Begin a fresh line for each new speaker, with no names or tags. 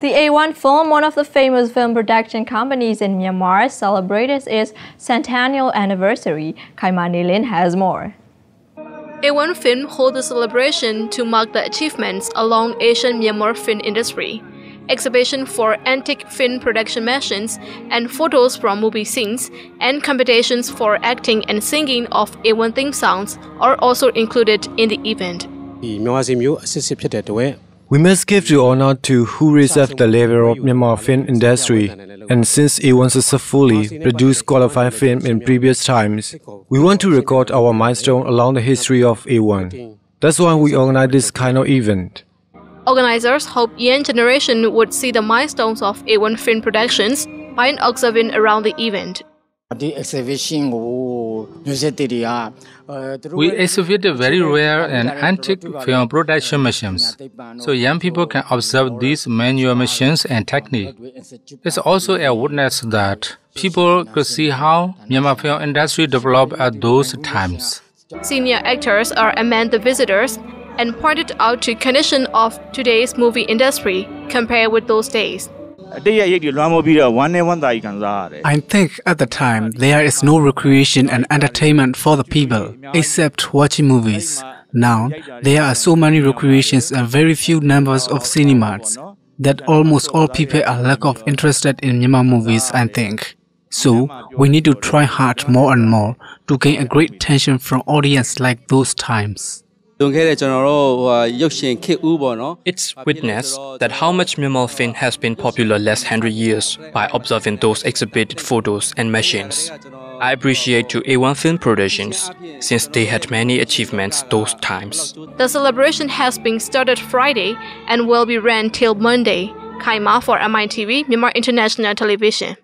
The A1 Film, one of the famous film production companies in Myanmar, celebrated its centennial anniversary. Kaima Nilin has more.
A1 Film holds a celebration to mark the achievements along Asian Myanmar film industry. Exhibition for antique film production machines and photos from movie scenes and competitions for acting and singing of A1 theme songs are also included in the event.
We must give due honor to who raised the level of Myanmar film industry. And since A1 successfully produced qualified film in previous times, we want to record our milestone along the history of A1. That's why we organize this kind of event.
Organizers hope young generation would see the milestones of A1 film productions by observing around the event.
We exhibited very rare and antique film production machines, so young people can observe these manual machines and technique. It's also a witness that people could see how Myanmar film industry developed at those times.
Senior actors are among the visitors and pointed out the condition of today's movie industry compared with those days.
I think
at the time there is no recreation and entertainment for the people except watching movies. Now there are so many recreations and very few numbers of cinemas that almost all people are lack of interested in Myanmar movies I think. So we need to try hard more and more to gain a great attention from audience like those times.
It's witnessed that how much Myanmar film has been popular last hundred years by observing those exhibited photos and machines. I appreciate to A1 Film Productions since they had many achievements those times.
The celebration has been started Friday and will be ran till Monday. Kaima for MITV, Myanmar International Television.